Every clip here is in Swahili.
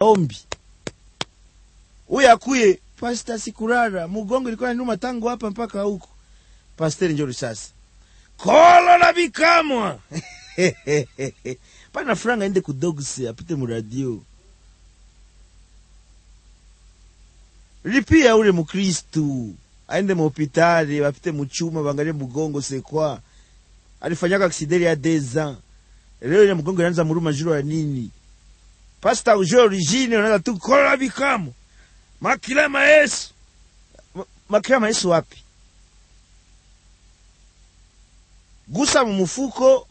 ombi. Huyu akuye. Pasta sikurara mugongo ilikuwa nanuma tangu hapa mpaka huko. Pasteri njori sasa. Kolo na bikamwa. Pana franga ende kudogse apite muradio lipia ule mukristu aende muhopitali bapite muchuma bangalie mugongo sekwa. Alifanyaka aksideri ya deza leo ile mugongo inaanza muruma juru ya nini pasta ujue origine unaanza tu kola bikamo makilema yesu. Makilema yesu wapi? Gusa mumufuko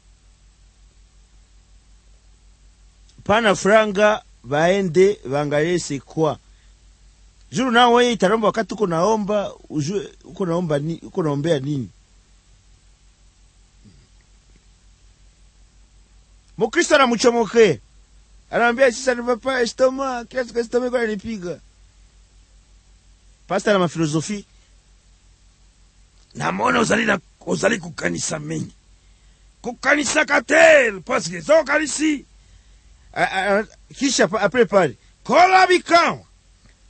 pana franga baende bangalie sekwa juru nao weye itaromba wakati uko naomba ujue uko naomba ni, uko naombea nini. Mukristo anamuchomoke anaambia sisa ni papa estoma kila siku estoma iko ananipiga pasta na mafilosofi. Namona ozali na ozali kukanisa mingi kukanisaka te paske zokanisi kisha apre pale. Kola bikao.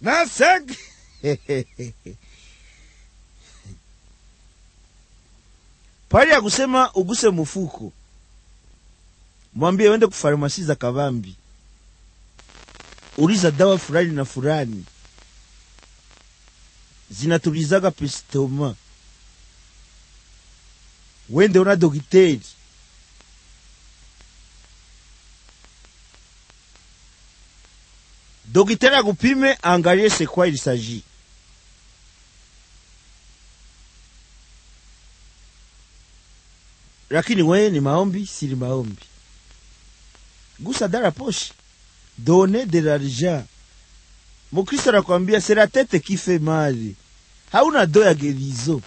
Na seg pale ya kusema uguse mufuko. Mwambie wende kufarmasi za kavambi uliza dawa fulani na fulani. Zinatulizaga pistoma, wende una dokiteri. Dokiteri akupime angalie sekwa ilisaji lakini weye ni maombi sili maombi. Gusa dara poche donne de l'argent. Mukristo anakwambia c'est la tete qui fait mal. Hauna do ya gerizo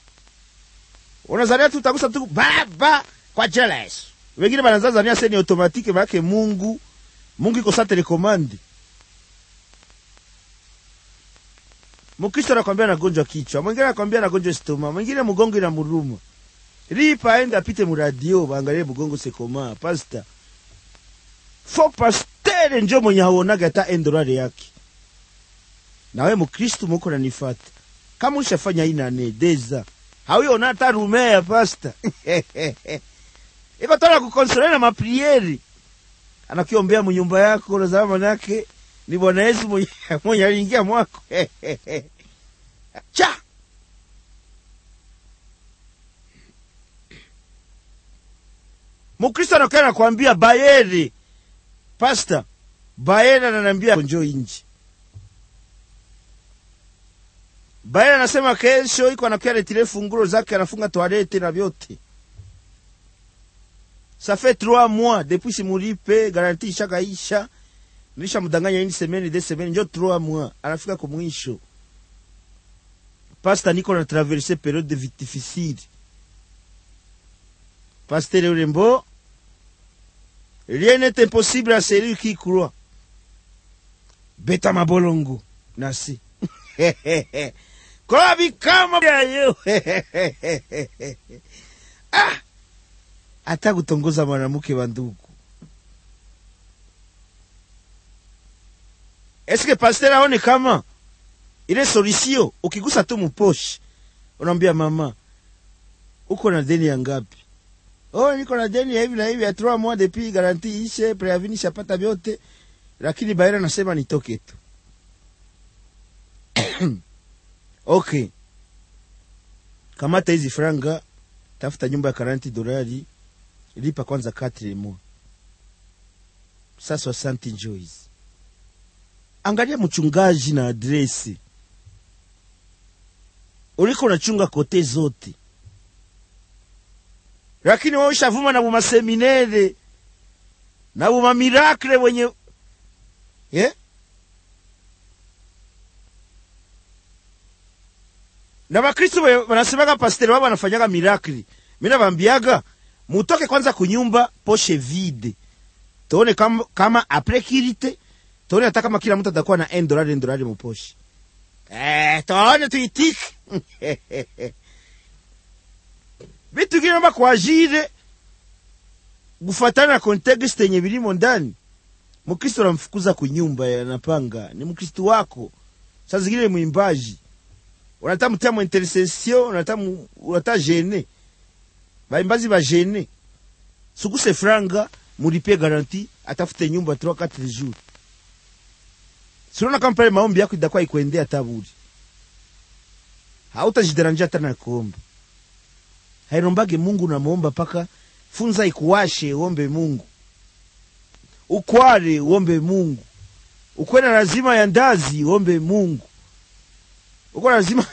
Unazania tu utagusa tu baba kwa jina la yesu wengine banazazania seni automatike maake mungu mungu iko sa telekomande mukristo anakwambia nagonjwa kichwa mwingine anakwambia anagonjwa stoma mwingine mgongo ina muruma. Lipa aende apite muradio baangalie mgongo sekoma pasta fo pastere njo mwenye hauonaga hata endolari yake. Nawe mukristu muko nanifata kama ushafanya inane deza. Hauiona hata rumea ya pasta iko tona kukonsole na maprieri anakiombea munyumba yako unazama manake ni bwana yesu mwenye, mwenye mwako. Cha! Mukristo anakaa nakwambia bayeri pasta bayeri ananiambia njo inji bayeri anasema kesho iko anakia retire funguro zake anafunga toalete na vyote. Ça fait trois mois depuis simulipe garanti ishakaisha nilisha mudanganya ini semeni de semeni njo trois mois. Anafika kumwisho pasta niko na traverse periode difficile. Pasteur urembo rien n'est impossible à celui qui croit beta mabolongo nasi kola bikama yayo ah! Hata kutongoza mwanamke wa ndugu. Eske pasteur aone kama? Ile solution ukigusa tu muposhe unaambia mama uko na deni ya ngapi? Oh niko na deni ya hivi na hivi ya mois depuis garantie ishe preavi nishapata vyote lakini baira nasema nitoke tu. Okay. Kamata hizi franga tafuta nyumba ya 40 dolari lipa kwanza 4 mois sasa 60 joys angalia mchungaji na adresi. Uliko unachunga kote zote. Lakini wewe ushavuma na bumaseminere na bumamirakle wenye yeah? na Wakristo wanasemaga pasteri wao wanafanyaga mirakli mi nabambiaga mutoke kwanza kunyumba poshe vide. Tuone kama, kama apres kirite tuone hata kama kila mtu atakuwa na 1 dolari 1 dolari muposhi eh, tuone tuitiki vitu vinamba kuajire gufatana na konteksti yenye vilimo ndani mkristo anamfukuza kunyumba yanapanga ni mkristo wako. Saa zingine mwimbaji. Unata mtia mu intercession unata jene gene baimbazi ba gene sukuse franga mulipie garanti atafute nyumba 3 4 jours. Sinaona kama pale maombi yako itakuwa ikuendea taburi hautajidaranja hata na kuomba. Hairombage mungu namuomba paka funza ikuwashe uombe mungu ukware uombe mungu. Ukwe na lazima ya ndazi uombe mungu. Uko lazima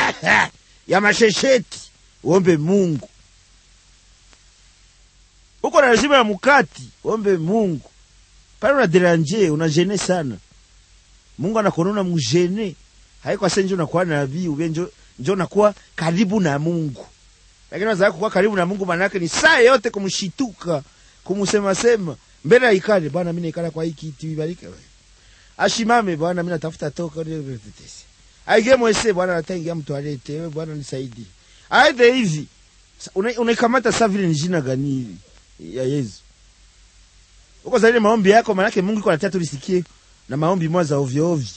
ya mashesheti uombe mungu. Uko na lazima ya mukati uombe mungu. Pale una deranje unajene sana. Mungu anakonona mujene. Haiko ase njo nakuwa nabii ube njo, nakuwa karibu na mungu. Lakini wazaa kuwa karibu na mungu manake ni saa yote kumshituka kumusemasema mbele aikale ikale bwana mi naikala kwa hii kiti bibarike wewe ashimame bwana mi natafuta toka tetesi aige mwese bwana nataingia mtwalete wewe bwana nisaidie. Aende hivi. Sa- una- unaikamata saa vile ni jina gani hivi? Ya yesu. Uko zaidi maombi yako manake mungu iko natia tulisikie na maombi mwa za ovyo ovyo.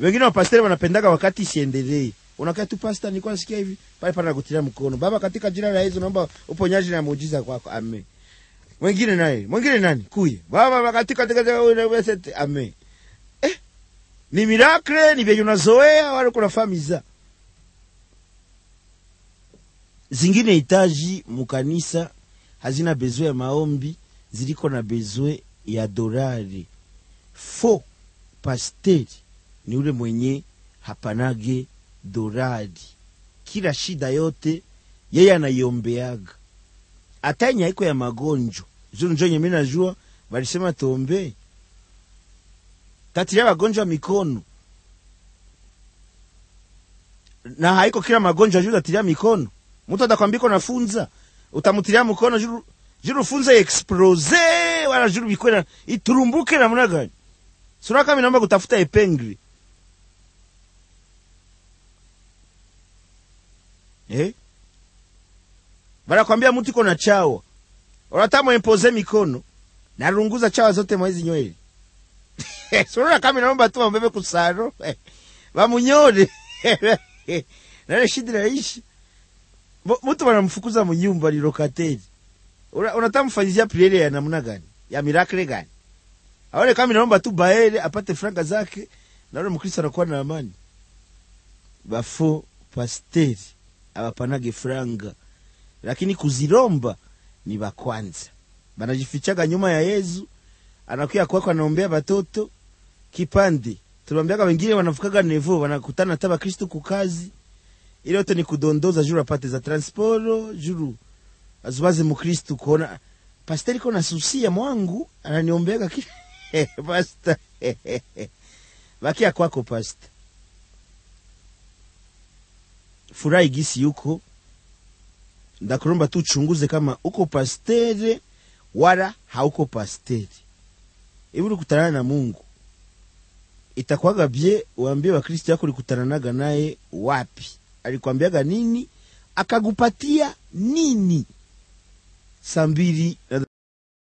Wengine wapasteri wanapendaga wakati isiendelee unakaa tu pasta nilikuwa nasikia hivi. Pale pale nakutilia mkono. Baba katika jina la yesu naomba uponyaji na muujiza kwako. Amen. Mwingine naye. Mwingine nani? Kuye. Baba katika katika amen. Eh, ni miracle ni vyenye unazoea wale, kuna famiza zingine hitaji mukanisa hazina bezwe ya maombi ziliko na bezwe ya dorari. Fo pasteri ni ule mwenye hapanage dorari kila shida yote yeye anaiombeaga hata yenye haiko ya magonjwa. Juu njo nyemi najua walisema tuombee tatilia wagonjwa mikono. Na haiko kila magonjwa juu tatilia mikono. Mtu atakwambia iko nafunza utamutilia mkono juu funza explose wala juru bikwena iturumbuke namna gani? Sura kama inaomba kutafuta epengri eh? Banakwambia mtu iko na chawa unataka mwempoze mikono. Narunguza chawa zote mwezi nywele. Sura kama naomba tu wambebe kusaro. Bamunyore nare shida naishi Mo- mtu wanamfukuza munyumba Una- unataka mfanyizia priere ya namna gani? Ya mirakle gani? Aone kama naomba tu baele apate franga zake naone mkristo anakuwa na amani. Bafo pasteri abapanage franga lakini kuziromba ni bakwanza banajifichaga nyuma ya Yezu, anakuya kwako anaombea batoto. Kipande tunaambiaga wengine wanavukaga nevo wanakutana hata bakristu kukazi ile yote ni kudondoza juru apate za transporo juru azubaze mukristu kuona pasteri kona susia mwangu ananiombeaga kile pasta bakia kwako pasta furahi gisi yuko. Ndakuromba tu uchunguze kama uko pastere wala hauko pastere. Ivi ulikutana na mungu. Itakuwaga bye uambie wakristo yako ulikutananaga naye wapi? Alikwambiaga nini? Akagupatia nini? Saa mbili